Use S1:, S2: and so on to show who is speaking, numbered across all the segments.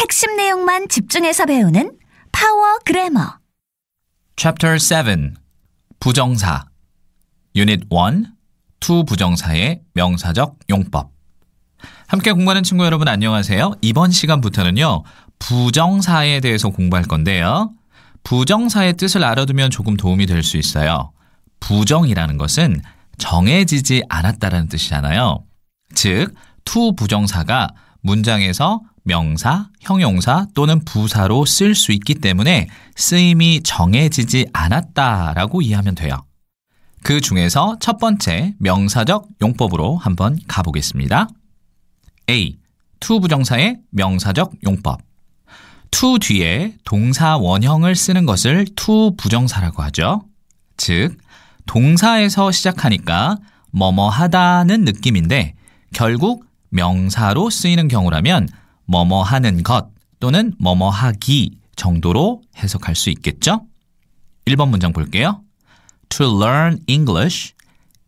S1: 핵심 내용만 집중해서 배우는 파워 그래머.
S2: Chapter 7 부정사 Unit 1 to 부정사의 명사적 용법 함께 공부하는 친구 여러분 안녕하세요. 이번 시간부터는요. 부정사에 대해서 공부할 건데요. 부정사의 뜻을 알아두면 조금 도움이 될 수 있어요. 부정이라는 것은 정해지지 않았다라는 뜻이잖아요. 즉, to 부정사가 문장에서 명사, 형용사 또는 부사로 쓸 수 있기 때문에 쓰임이 정해지지 않았다라고 이해하면 돼요. 그 중에서 첫 번째 명사적 용법으로 한번 가보겠습니다. A. to 부정사의 명사적 용법. to 뒤에 동사 원형을 쓰는 것을 to 부정사라고 하죠. 즉, 동사에서 시작하니까 뭐뭐 하다는 느낌인데 결국 명사로 쓰이는 경우라면 뭐뭐 하는 것 또는 뭐뭐 하기 정도로 해석할 수 있겠죠? 1번 문장 볼게요. To learn English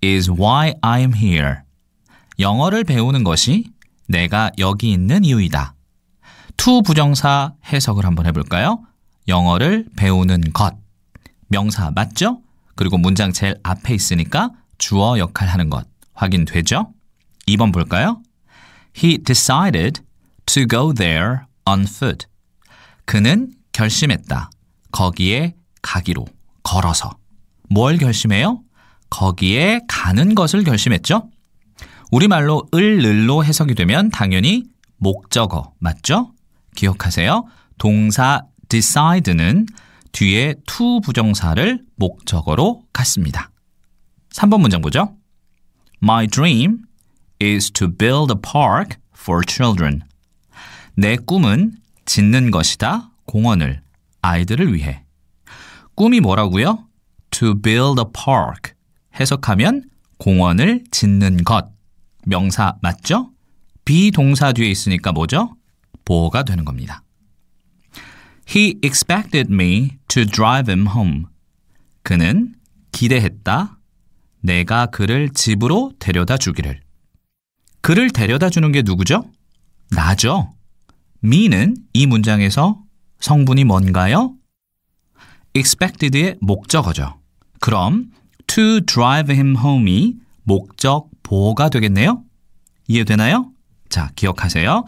S2: is why I am here. 영어를 배우는 것이 내가 여기 있는 이유이다. to 부정사 해석을 한번 해볼까요? 영어를 배우는 것. 명사 맞죠? 그리고 문장 제일 앞에 있으니까 주어 역할 하는 것 확인되죠? 2번 볼까요? He decided to go there on foot. 그는 결심했다. 거기에 가기로 걸어서. 뭘 결심해요? 거기에 가는 것을 결심했죠? 우리말로 을, 늘로 해석이 되면 당연히 목적어 맞죠? 기억하세요. 동사 decide는 뒤에 to 부정사를 목적어로 갖습니다. 3번 문장 보죠. My dream is to build a park for children. 내 꿈은 짓는 것이다. 공원을 아이들을 위해. 꿈이 뭐라고요? To build a park. 해석하면 공원을 짓는 것. 명사 맞죠? 비동사 뒤에 있으니까 뭐죠? 보호가 되는 겁니다. He expected me to drive him home. 그는 기대했다. 내가 그를 집으로 데려다 주기를. 그를 데려다 주는 게 누구죠? 나죠. me는 이 문장에서 성분이 뭔가요? expected의 목적어죠. 그럼 to drive him home이 목적 보호가 되겠네요. 이해되나요? 자, 기억하세요.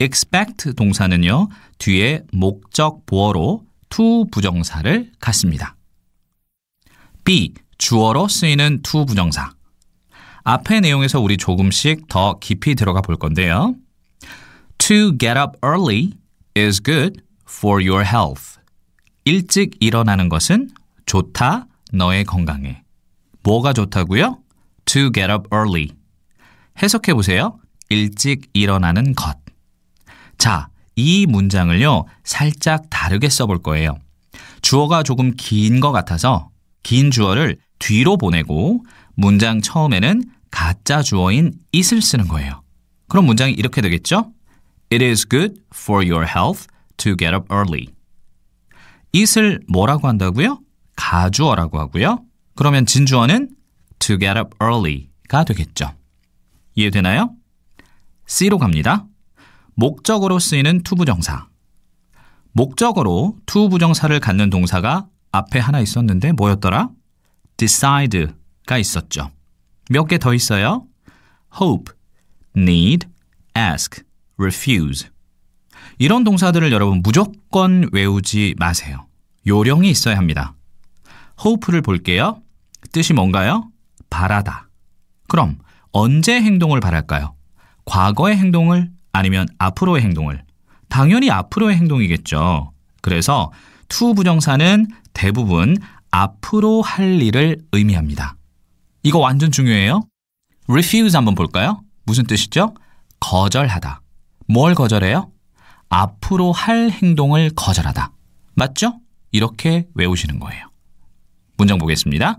S2: expect 동사는요, 뒤에 목적 보어로 to 부정사를 갖습니다. B. 주어로 쓰이는 to 부정사. 앞의 내용에서 우리 조금씩 더 깊이 들어가 볼 건데요. To get up early is good for your health. 일찍 일어나는 것은 좋다, 너의 건강에. 뭐가 좋다고요? To get up early. 해석해 보세요. 일찍 일어나는 것. 자, 이 문장을요, 살짝 다르게 써볼 거예요. 주어가 조금 긴 것 같아서 긴 주어를 뒤로 보내고 문장 처음에는 가짜 주어인 it을 쓰는 거예요. 그럼 문장이 이렇게 되겠죠? It is good for your health to get up early. it을 뭐라고 한다고요? 가주어라고 하고요. 그러면 진주어는 to get up early가 되겠죠. 이해되나요? C로 갑니다. 목적어로 쓰이는 to부정사. 목적어로 to부정사를 갖는 동사가 앞에 하나 있었는데 뭐였더라? decide가 있었죠. 몇 개 더 있어요? hope, need, ask, refuse. 이런 동사들을 여러분 무조건 외우지 마세요. 요령이 있어야 합니다. hope를 볼게요. 뜻이 뭔가요? 바라다. 그럼 언제 행동을 바랄까요? 과거의 행동을 아니면 앞으로의 행동을? 당연히 앞으로의 행동이겠죠. 그래서 to 부정사는 대부분 앞으로 할 일을 의미합니다. 이거 완전 중요해요. refuse 한번 볼까요? 무슨 뜻이죠? 거절하다. 뭘 거절해요? 앞으로 할 행동을 거절하다. 맞죠? 이렇게 외우시는 거예요. 문장 보겠습니다.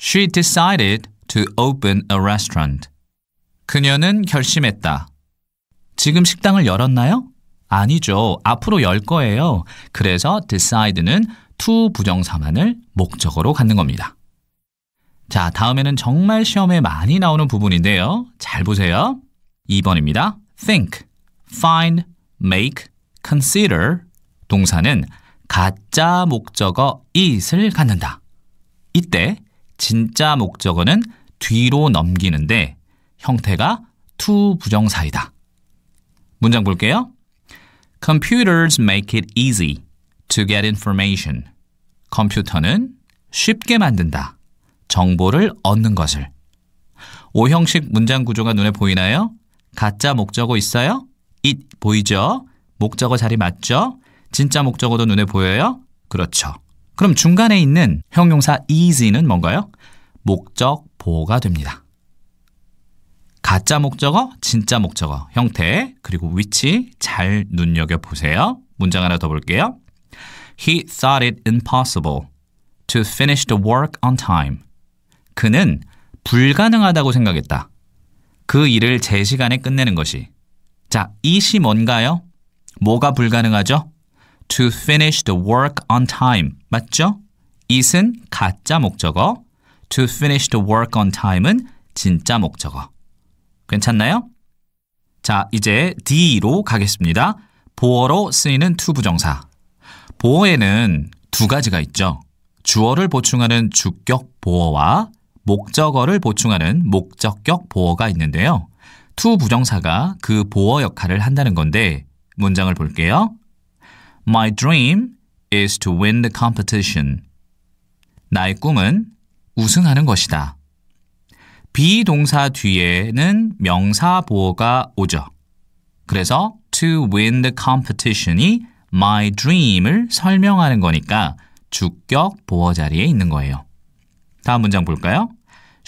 S2: She decided to open a restaurant. 그녀는 결심했다. 지금 식당을 열었나요? 아니죠. 앞으로 열 거예요. 그래서 decide는 to 부정사만을 목적어로 갖는 겁니다. 자, 다음에는 정말 시험에 많이 나오는 부분인데요. 잘 보세요. 2번입니다. think, find, make, consider 동사는 가짜 목적어 it을 갖는다. 이때 진짜 목적어는 뒤로 넘기는데 형태가 to 부정사이다. 문장 볼게요. Computers make it easy to get information. 컴퓨터는 쉽게 만든다. 정보를 얻는 것을. 오형식 문장 구조가 눈에 보이나요? 가짜 목적어 있어요? it 보이죠? 목적어 자리 맞죠? 진짜 목적어도 눈에 보여요? 그렇죠. 그럼 중간에 있는 형용사 easy는 뭔가요? 목적 보호가 됩니다. 가짜 목적어, 진짜 목적어, 형태, 그리고 위치 잘 눈여겨보세요. 문장 하나 더 볼게요. He thought it impossible to finish the work on time. 그는 불가능하다고 생각했다. 그 일을 제 시간에 끝내는 것이. 자, 이 시 뭔가요? 뭐가 불가능하죠? To finish the work on time. 맞죠? it은 가짜 목적어, to finish the work on time은 진짜 목적어. 괜찮나요? 자, 이제 D로 가겠습니다. 보어로 쓰이는 to 부정사. 보어에는 두 가지가 있죠. 주어를 보충하는 주격 보어와 목적어를 보충하는 목적격 보어가 있는데요. to 부정사가 그 보어 역할을 한다는 건데 문장을 볼게요. My dream is to win the competition. 나의 꿈은 우승하는 것이다. 비동사 뒤에는 명사 보어가 오죠. 그래서 to win the competition이 my dream을 설명하는 거니까 주격 보어 자리에 있는 거예요. 다음 문장 볼까요?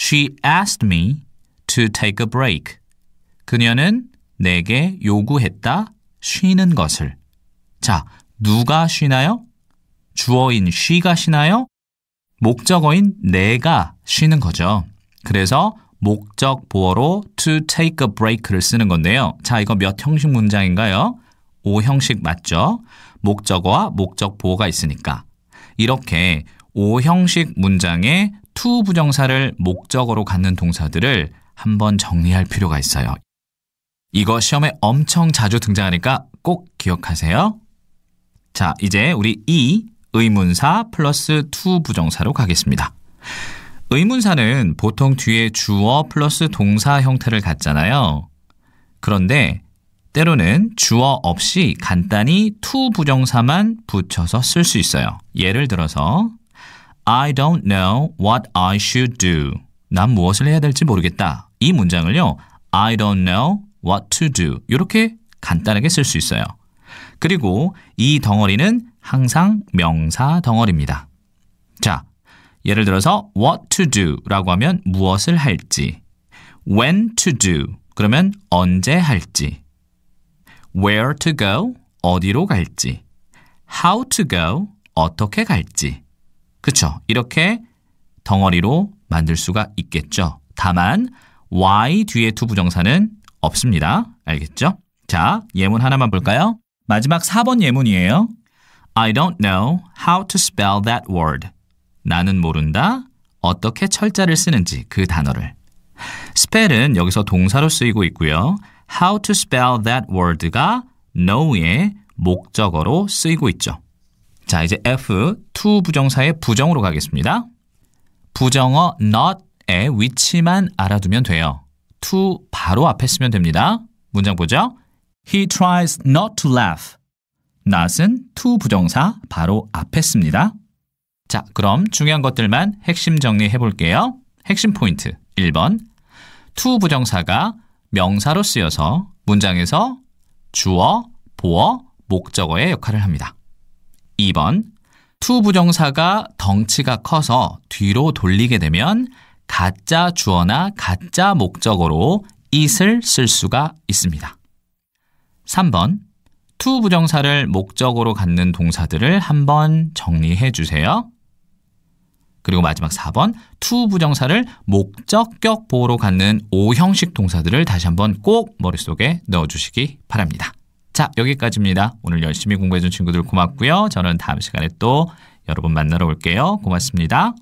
S2: She asked me to take a break. 그녀는 내게 요구했다 쉬는 것을. 자, 누가 쉬나요? 주어인 she가 쉬나요? 목적어인 내가 쉬는 거죠. 그래서 목적 보어로 to take a break를 쓰는 건데요. 자, 이거 몇 형식 문장인가요? 5형식 맞죠? 목적어와 목적 보어가 있으니까. 이렇게 5형식 문장에 to 부정사를 목적어로 갖는 동사들을 한번 정리할 필요가 있어요. 이거 시험에 엄청 자주 등장하니까 꼭 기억하세요. 자, 이제 우리 이 의문사 플러스 to 부정사로 가겠습니다. 의문사는 보통 뒤에 주어 플러스 동사 형태를 갖잖아요. 그런데 때로는 주어 없이 간단히 to 부정사만 붙여서 쓸 수 있어요. 예를 들어서 I don't know what I should do. 난 무엇을 해야 될지 모르겠다. 이 문장을요. I don't know what to do. 이렇게 간단하게 쓸 수 있어요. 그리고 이 덩어리는 항상 명사 덩어리입니다. 자, 예를 들어서 what to do 라고 하면 무엇을 할지, when to do 그러면 언제 할지, where to go 어디로 갈지, how to go 어떻게 갈지. 그쵸? 이렇게 덩어리로 만들 수가 있겠죠. 다만 why 뒤에 두 부정사는 없습니다. 알겠죠? 자, 예문 하나만 볼까요? 마지막 4번 예문이에요. I don't know how to spell that word. 나는 모른다. 어떻게 철자를 쓰는지 그 단어를. spell은 여기서 동사로 쓰이고 있고요. how to spell that word가 know의 목적어로 쓰이고 있죠. 자, 이제 F, to 부정사의 부정으로 가겠습니다. 부정어 not의 위치만 알아두면 돼요. to 바로 앞에 쓰면 됩니다. 문장 보죠. He tries not to laugh. not은 to 부정사 바로 앞에 씁니다. 자, 그럼 중요한 것들만 핵심 정리해 볼게요. 핵심 포인트 1번. to 부정사가 명사로 쓰여서 문장에서 주어, 보어, 목적어의 역할을 합니다. 2번. to 부정사가 덩치가 커서 뒤로 돌리게 되면 가짜 주어나 가짜 목적어로 it을 쓸 수가 있습니다. 3번. to 부정사를 목적으로 갖는 동사들을 한번 정리해 주세요. 그리고 마지막 4번 to 부정사를 목적격 보호로 갖는 5형식 동사들을 다시 한번 꼭 머릿속에 넣어주시기 바랍니다. 자 여기까지입니다. 오늘 열심히 공부해준 친구들 고맙고요. 저는 다음 시간에 또 여러분 만나러 올게요. 고맙습니다.